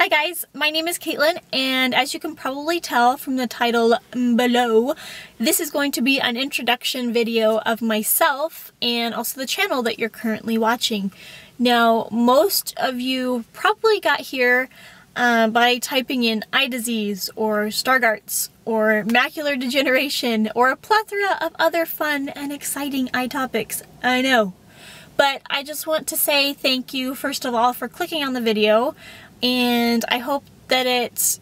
Hi guys, my name is Katelynn and as you can probably tell from the title below, this is going to be an introduction video of myself and also the channel that you're currently watching. Now, most of you probably got here uh, by typing in eye disease or Stargardt's or macular degeneration or a plethora of other fun and exciting eye topics. I know. But I just want to say thank you first of all for clicking on the video and I hope that it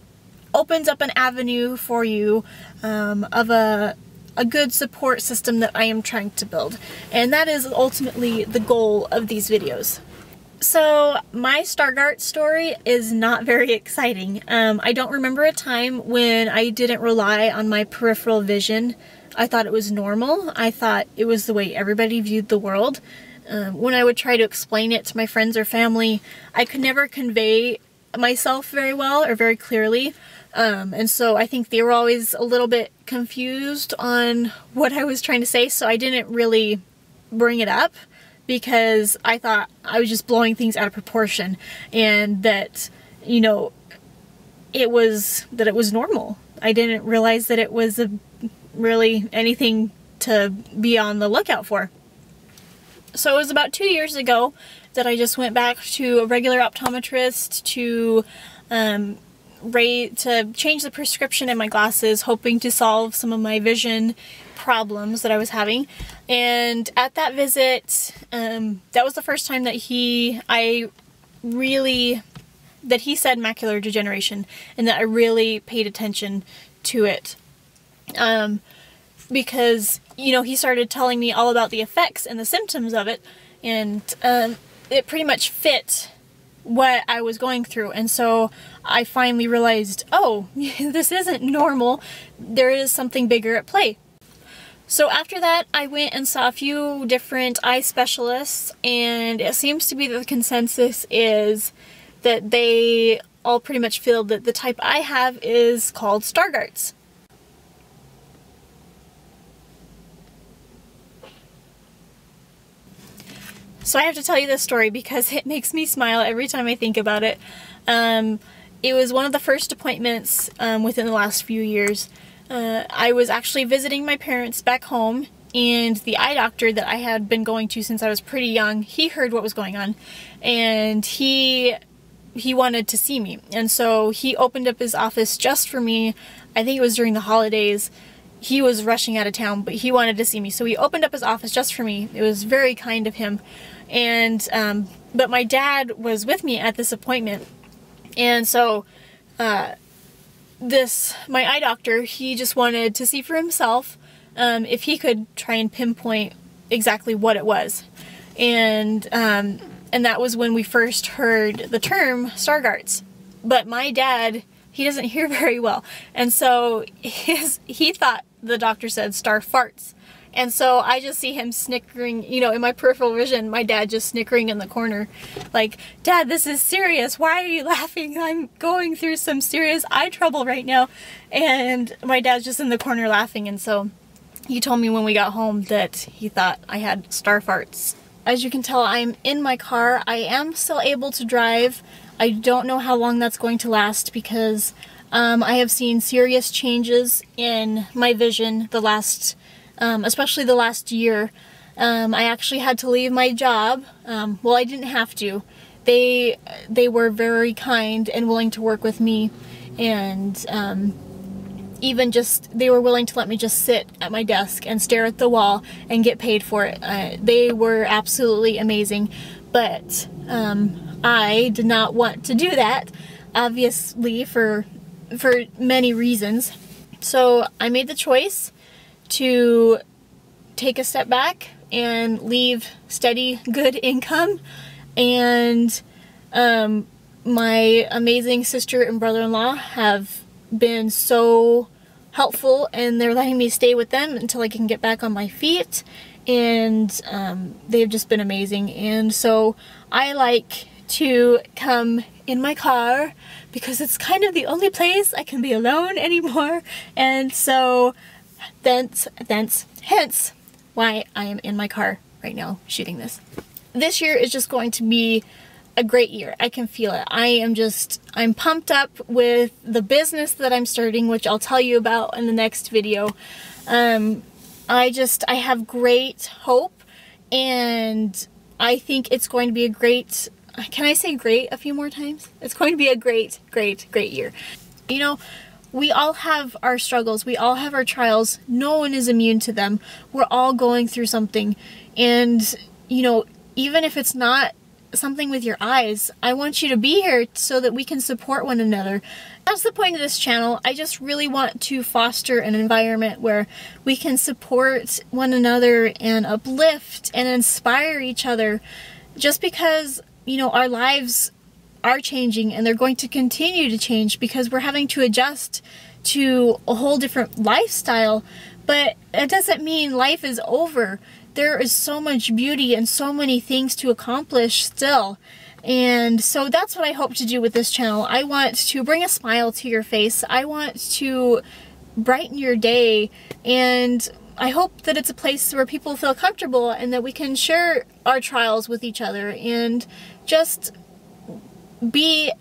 opens up an avenue for you um, of a a good support system that I am trying to build. And that is ultimately the goal of these videos. So my Stargardt story is not very exciting. Um, I don't remember a time when I didn't rely on my peripheral vision. I thought it was normal. I thought it was the way everybody viewed the world. Um, when I would try to explain it to my friends or family, I could never convey myself very well or very clearly. Um, and so I think they were always a little bit confused on what I was trying to say, so I didn't really bring it up because I thought I was just blowing things out of proportion and that, you know, it was, that it was normal. I didn't realize that it was a, really anything to be on the lookout for. So it was about two years ago that I just went back to a regular optometrist to um, rate to change the prescription in my glasses, hoping to solve some of my vision problems that I was having. And at that visit, um, that was the first time that he, I really, that he said macular degeneration and that I really paid attention to it. Um, because, you know, he started telling me all about the effects and the symptoms of it. And um, it pretty much fit what I was going through. And so I finally realized, oh, this isn't normal. There is something bigger at play. So after that, I went and saw a few different eye specialists, and it seems to be that the consensus is that they all pretty much feel that the type I have is called Stargardt's. So I have to tell you this story because it makes me smile every time I think about it. Um, it was one of the first appointments um, within the last few years. Uh, I was actually visiting my parents back home and the eye doctor that I had been going to since I was pretty young, he heard what was going on and he he wanted to see me. And so he opened up his office just for me. I think it was during the holidays. He was rushing out of town, but he wanted to see me. So he opened up his office just for me. It was very kind of him and um, but my dad was with me at this appointment. And so uh, this my eye doctor he just wanted to see for himself um, if he could try and pinpoint exactly what it was. And um, and that was when we first heard the term Stargardt's but my dad he doesn't hear very well. And so his he thought the doctor said star farts and so I just see him snickering, you know, in my peripheral vision, my dad just snickering in the corner. Like, Dad, this is serious. Why are you laughing? I'm going through some serious eye trouble right now. And my dad's just in the corner laughing. And so he told me when we got home that he thought I had star farts. As you can tell, I'm in my car. I am still able to drive. I don't know how long that's going to last because um, I have seen serious changes in my vision the last um, especially the last year. Um, I actually had to leave my job. Um, well, I didn't have to. They they were very kind and willing to work with me, and um, even just they were willing to let me just sit at my desk and stare at the wall and get paid for it. Uh, they were absolutely amazing, but um, I did not want to do that, obviously for for many reasons. So I made the choice to take a step back and leave steady, good income. And um, my amazing sister and brother-in-law have been so helpful and they're letting me stay with them until I can get back on my feet. And um, they've just been amazing. And so I like to come in my car because it's kind of the only place I can be alone anymore. And so thence, thence, hence why I am in my car right now shooting this. This year is just going to be a great year. I can feel it. I am just, I'm pumped up with the business that I'm starting, which I'll tell you about in the next video. Um, I just, I have great hope and I think it's going to be a great, can I say great a few more times? It's going to be a great, great, great year. You know, we all have our struggles. We all have our trials. No one is immune to them. We're all going through something. And, you know, even if it's not something with your eyes. I want you to be here so that we can support one another. That's the point of this channel. I just really want to foster an environment where we can support one another and uplift and inspire each other just because, you know, our lives are changing and they're going to continue to change because we're having to adjust to a whole different lifestyle. But it doesn't mean life is over there is so much beauty and so many things to accomplish still. And so that's what I hope to do with this channel. I want to bring a smile to your face. I want to brighten your day and I hope that it's a place where people feel comfortable and that we can share our trials with each other and just be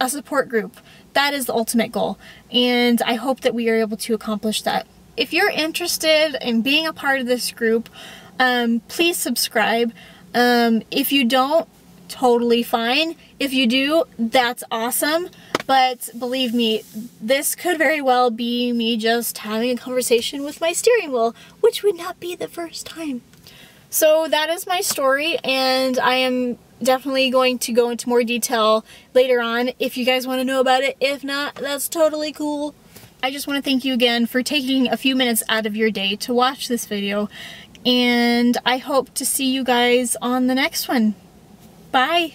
a support group. That is the ultimate goal. And I hope that we are able to accomplish that. If you're interested in being a part of this group, um, please subscribe. Um, if you don't, totally fine. If you do, that's awesome. But believe me, this could very well be me just having a conversation with my steering wheel, which would not be the first time. So that is my story, and I am definitely going to go into more detail later on if you guys want to know about it. If not, that's totally cool. I just want to thank you again for taking a few minutes out of your day to watch this video and I hope to see you guys on the next one. Bye!